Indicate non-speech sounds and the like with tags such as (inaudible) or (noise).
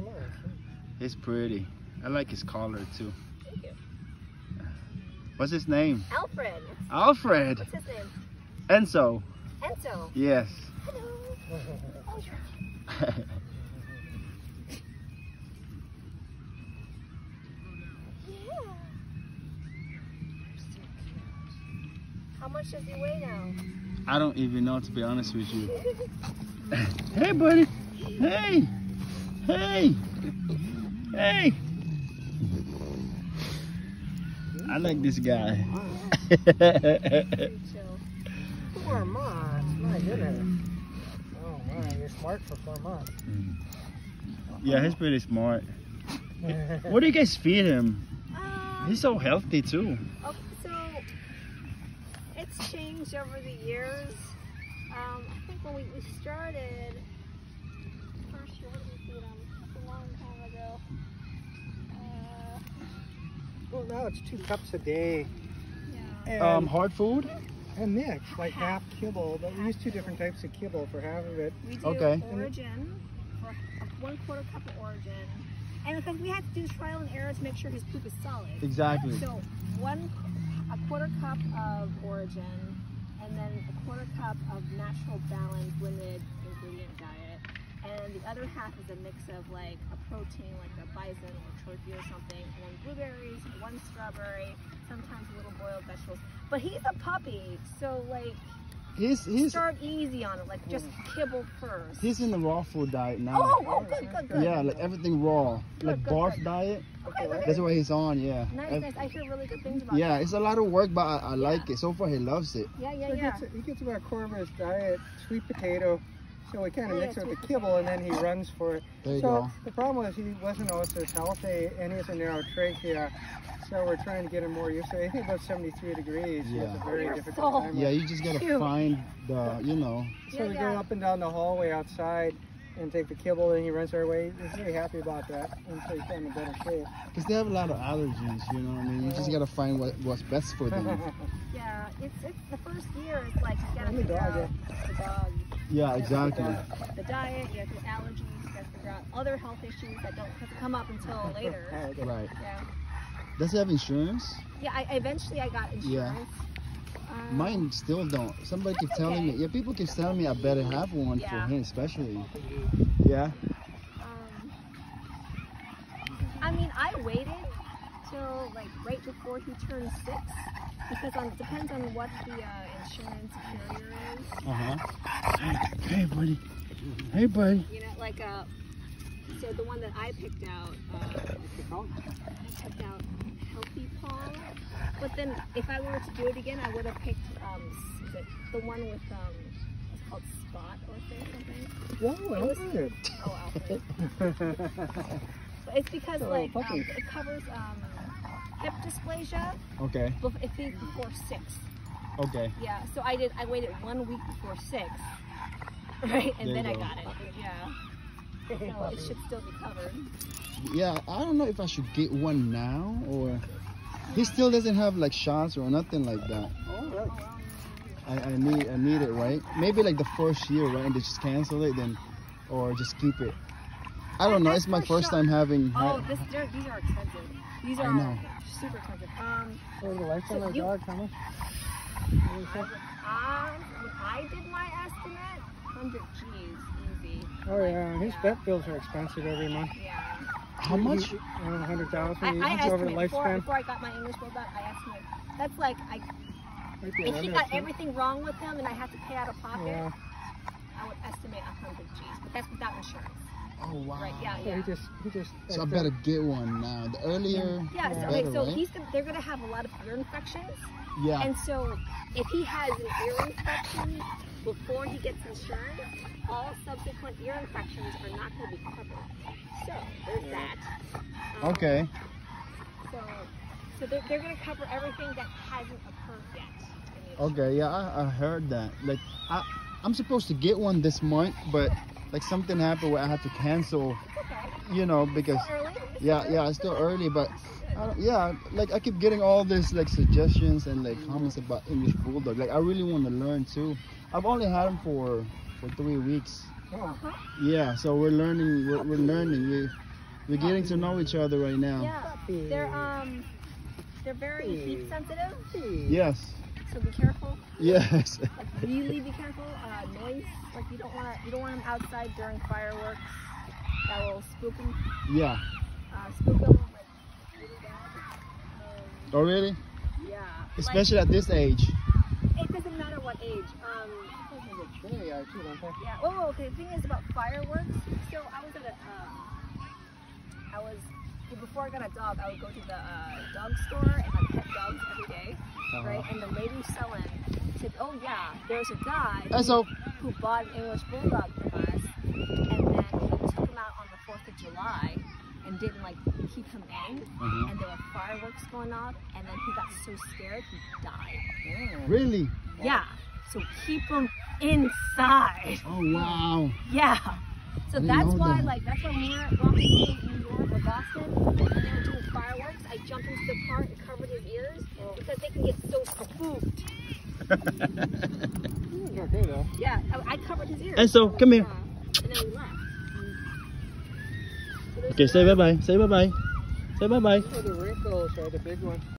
months. He's pretty. I like his collar too. Thank you. What's his name? Alfred. Alfred. What's his name? Ensō. Ensō. Yes. Hello. (laughs) Oh. How much does he weigh now? I don't even know to be honest with you. (laughs) hey, buddy. Hey. Hey. Hey. I like this guy. (laughs) Four months. My goodness. Oh my, you're smart for four months. yeah, he's pretty smart. (laughs) What do you guys feed him? Um, He's so healthy too. Oh, so it's changed over the years. Um, I think when we started, first year, what did we feed them? That's a long time ago. Uh, well, now it's two cups a day. yeah. And, Um, hard food? and mix, like half kibble. But we use two different types of kibble for half of it. We do Okay. Orijen for one quarter cup of Orijen. And because we had to do trial and error to make sure his poop is solid. Exactly. So one, a quarter cup of Orijen, and then a quarter cup of natural balance limited ingredient diet. And the other half is a mix of like a protein, like a bison or turkey or something, and then blueberries, one strawberry, sometimes a little boiled vegetables. But he's a puppy, so like He's he's start easy on it, like just kibble first. he's in the raw food diet now. Oh, oh, good, good, good. Yeah, like everything raw. Good, like good, barf good. diet. Okay, okay. That's what he's on, yeah. Nice, Ev- nice. I hear really good things about it. Yeah, that. it's a lot of work, but I, I like it. So far, he loves it. Yeah, yeah, So he, yeah. gets, he gets about a quarter of his diet sweet potato. So we kind of oh, yeah, mix it with the kibble and then he runs for it. There you so go. the problem was he wasn't always as healthy and he has a narrow trachea. So we're trying to get him more used to it. I think about 73 degrees. Yeah. It's a very You're difficult so- time. Yeah, you just gotta find the, you know. So Yeah, we yeah. go up and down the hallway outside and take the kibble and he runs our way. He's very happy about that. And so he's in a better shape. Because they have a lot of allergies, you know what I mean? You just gotta find what, what's best for them. (laughs) Yeah, it's it's the first year. It's like you gotta And figure dog, out the dog, Yeah, exactly. the diet, you have the allergies, you gotta figure out other health issues that don't have to come up until (laughs) later. Right. Yeah, Does he have insurance? yeah. I eventually I got insurance. Yeah. Um, Mine still don't. Somebody keeps That's telling okay. me. Yeah, people keep telling me I better have one for him, especially. Yeah. Um, I mean, I waited till like right before he turned six because on depends on what the uh, insurance carrier is. Uh huh. Hey, buddy. Hey, buddy. You know, like uh, so the one that I picked out, uh, I picked out Healthy Paw. But then if I were to do it again, I would have picked um, s- is it the one with um, it's called Spot or something. Whoa, I like. Oh, Alfred. (laughs) But it's because Oh, like um, it covers um, hip dysplasia Okay. bef- if it's before six. Okay. Yeah, so I did. I waited one week before six, (laughs) right, and then you I got it. Yeah, so it should still be covered. Yeah, I don't know if I should get one now or. He still doesn't have like shots or nothing like that. Oh, right. I, I need I need it right. Maybe like the first year, right? And they just cancel it then, or just keep it. I don't know. It's my first shot- time having. Oh, this they're, these are expensive. These I are know. super expensive. Um, So the lifetime So of the dog, how much? I, would- I, when I did my estimate, hundred G's, easy. Oh yeah, his Yeah. vet bills are expensive every month. Yeah. How much? I don't know, hundred thousand. I, I over the estimate before, lifespan. before I got my English bulldog. I estimate that's like I, Might be if he got a everything wrong with him and I had to pay out of pocket, Yeah. I would estimate a hundred G's. But that's without insurance. Oh wow. Right? Yeah, So yeah. he just, he just. So I like, better get one now. The earlier, Yeah, the so, better, okay, so right? he's gonna, they're gonna have a lot of ear infections, yeah. and so if he has an ear infection before he gets insurance, all subsequent ear infections are not gonna be covered. So there's that. Um, Okay. So, so they're, they're gonna cover everything that hasn't occurred yet. Okay. Yeah, I, I heard that. Like, I I'm supposed to get one this month, but like something happened where I had to cancel. Okay. You know, because Still early. Yeah, yeah, early. it's still early, but I don't, yeah, like I keep getting all this like suggestions and like comments about English Bulldog. Like I really want to learn too. I've only had him for for three weeks. Oh, Uh-huh. Yeah, so we're learning. We're, we're learning. We We're getting to know each other right now. Yeah, they're um, they're very heat sensitive, Yes. So be careful. Yes. Like really be careful. Uh, noise, like you don't want to, you don't want them outside during fireworks. That will spook them. yeah. Uh, spook them like really bad. Um, Oh really? yeah. Especially at this age. it doesn't matter what age. Um, They are too, don't they? Yeah. Oh, okay. The thing is about fireworks. So I was at a, um, I was well, before I got a dog. I would go to the uh, dog store and like pet dogs every day, Uh-huh. right? And the lady selling said, "Oh yeah, there's a guy And so who bought an English bulldog from us, and then he took him out on the Fourth of July." And didn't like keep him in, Uh-huh. and there were fireworks going off, and then he got so scared he died. Yeah. really? Yeah, so keep him inside. Oh wow. Yeah. So didn't that's why, that. like, that's why when we were walking through New York or Boston and they were doing fireworks, I jumped into the car and covered his ears because they can get so spooked. (laughs) Okay. Yeah, I, I covered his ears. And so, come here. And then we left. So Okay, say bye bye. Say bye bye. Say bye bye. These the wrinkles, are the big ones.